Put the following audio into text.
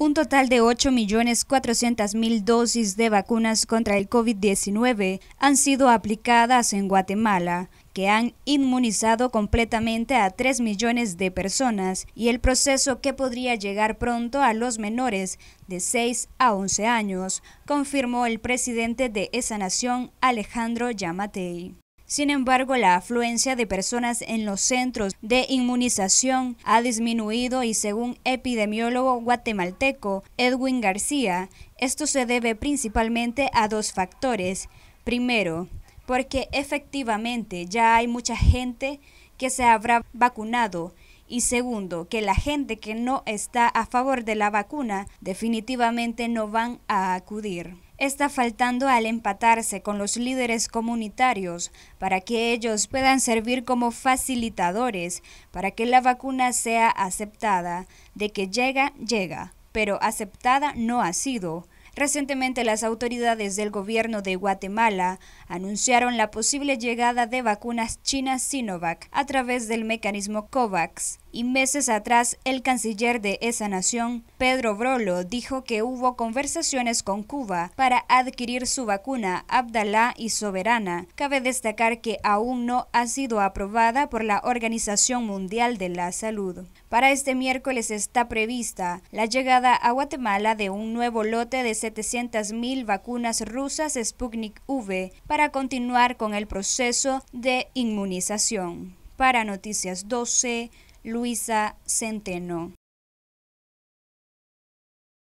Un total de 8.400.000 dosis de vacunas contra el COVID-19 han sido aplicadas en Guatemala, que han inmunizado completamente a 3 millones de personas y el proceso que podría llegar pronto a los menores de 6 a 11 años, confirmó el presidente de esa nación, Alejandro Yamatei. Sin embargo, la afluencia de personas en los centros de inmunización ha disminuido y según epidemiólogo guatemalteco Edwin García, esto se debe principalmente a dos factores. Primero, porque efectivamente ya hay mucha gente que se habrá vacunado y segundo, que la gente que no está a favor de la vacuna definitivamente no van a acudir está faltando al empatarse con los líderes comunitarios para que ellos puedan servir como facilitadores para que la vacuna sea aceptada. De que llega, llega, pero aceptada no ha sido. Recientemente las autoridades del gobierno de Guatemala anunciaron la posible llegada de vacunas chinas Sinovac a través del mecanismo COVAX y meses atrás el canciller de esa nación, Pedro Brolo, dijo que hubo conversaciones con Cuba para adquirir su vacuna Abdalá y Soberana. Cabe destacar que aún no ha sido aprobada por la Organización Mundial de la Salud. Para este miércoles está prevista la llegada a Guatemala de un nuevo lote de 700.000 vacunas rusas Sputnik V para continuar con el proceso de inmunización. Para Noticias 12, Luisa Centeno.